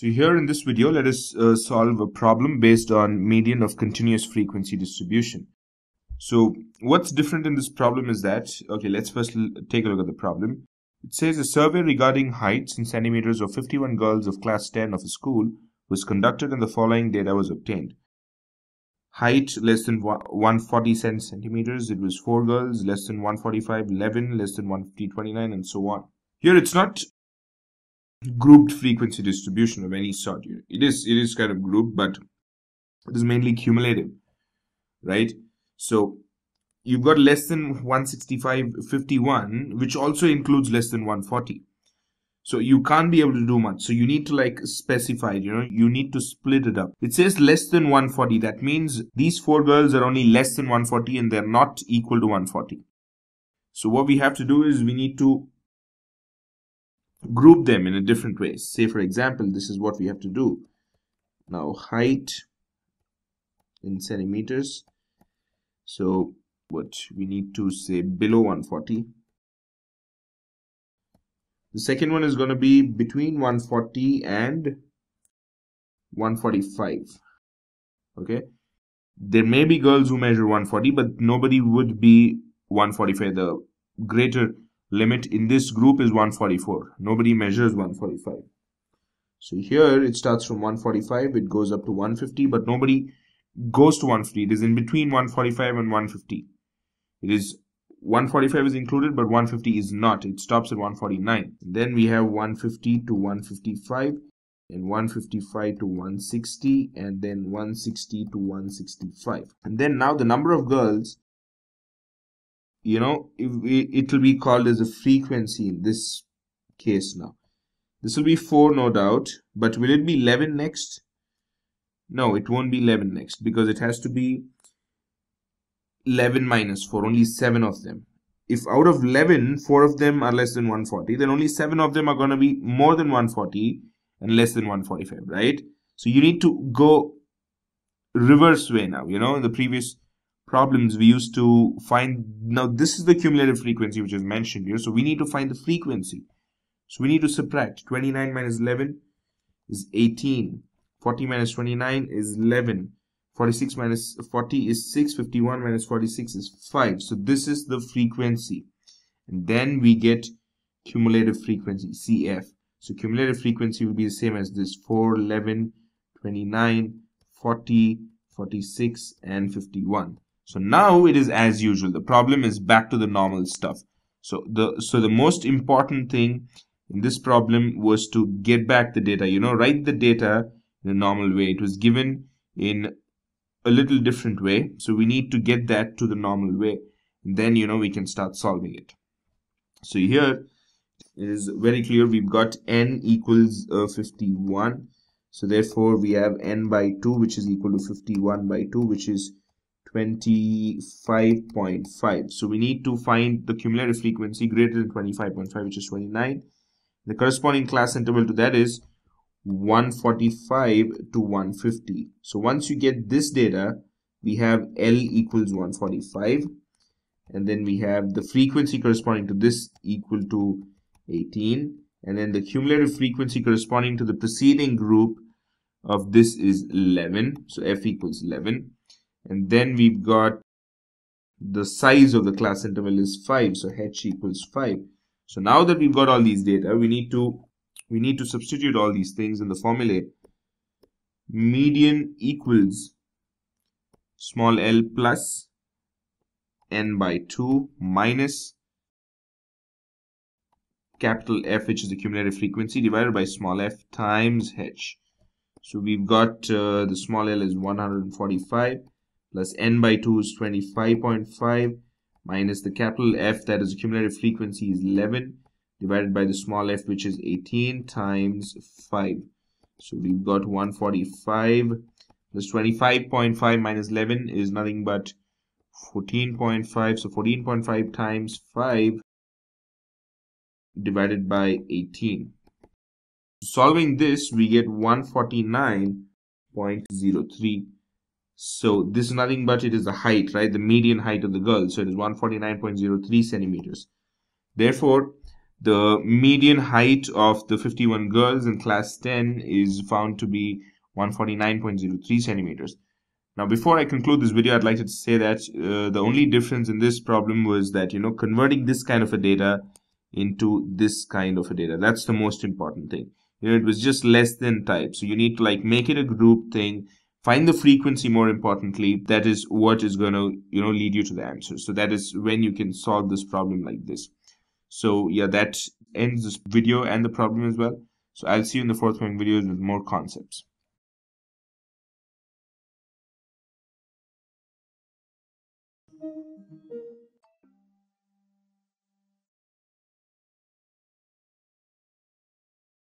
So here in this video, let us uh, solve a problem based on median of continuous frequency distribution. So what's different in this problem is that, okay, let's first take a look at the problem. It says a survey regarding heights in centimeters of 51 girls of class 10 of a school was conducted and the following data was obtained. Height less than 140 centimeters, it was 4 girls, less than 145, 11, less than 150, 29 and so on. Here it's not grouped frequency distribution of any sort. It is it is kind of grouped, but it is mainly cumulative, right? So you've got less than 165 51 which also includes less than 140 so you can't be able to do much. So you need to like specify you know you need to split it up. It says less than 140 that means these four girls are only less than 140 and they're not equal to 140 so what we have to do is we need to group them in a different way. Say, for example, this is what we have to do. Now, height in centimeters. So, what we need to say below 140. The second one is going to be between 140 and 145. Okay. There may be girls who measure 140, but nobody would be 145. The greater limit in this group is 144 nobody measures 145 so here it starts from 145 it goes up to 150 but nobody goes to 150 it is in between 145 and 150 it is 145 is included but 150 is not. It stops at 149 then we have 150 to 155 and 155 to 160 and then 160 to 165 and then now the number of girls you know it will be called as a frequency in this case now. This will be 4 no doubt but will it be 11 next? No it won't be 11 next because it has to be 11 minus 4 only 7 of them. If out of 11 4 of them are less than 140 then only 7 of them are going to be more than 140 and less than 145 right? So you need to go reverse way now you know in the previous problems we used to find. Now this is the cumulative frequency which is mentioned here. So we need to find the frequency. So we need to subtract. 29 minus 11 is 18 40 minus 29 is 11 46 minus 40 is 6 51 minus 46 is 5 so this is the frequency. And then we get cumulative frequency cf so cumulative frequency will be the same as this. 4 11 29 40 46 and 51 so now it is as usual. The problem is back to the normal stuff. So the so the most important thing in this problem was to get back the data. You know, write the data in a normal way. It was given in a little different way. So we need to get that to the normal way. And then, you know, we can start solving it. So here it is very clear. We've got n equals uh, 51. So therefore we have n by 2, which is equal to 51 by 2, which is 25.5 so we need to find the cumulative frequency greater than 25.5 which is 29 the corresponding class interval to that is 145 to 150 so once you get this data we have L equals 145 and then we have the frequency corresponding to this equal to 18 and then the cumulative frequency corresponding to the preceding group of this is 11 so F equals 11 and then we've got the size of the class interval is 5 so h equals 5 so now that we've got all these data we need to we need to substitute all these things in the formula. Median equals small l plus n by 2 minus capital F which is the cumulative frequency divided by small f times h. So we've got uh, the small l is 145 plus n by 2 is 25.5 minus the capital F that is cumulative frequency is 11 divided by the small f which is 18 times 5 so we've got 145 plus 25.5 minus 11 is nothing but 14.5 so 14.5 times 5 divided by 18 solving this we get 149.03 so this is nothing but it is the height, right? The median height of the girl. So it is 149.03 centimeters. Therefore, the median height of the 51 girls in class 10 is found to be 149.03 centimeters. Now, before I conclude this video, I'd like to say that uh, the only difference in this problem was that, you know, converting this kind of a data into this kind of a data. That's the most important thing. You know, it was just less than type. So you need to like make it a group thing, find the frequency more importantly. That is what is going to, you know, lead you to the answer. So that is when you can solve this problem like this. So yeah, that ends this video and the problem as well. So I'll see you in the forthcoming videos with more concepts.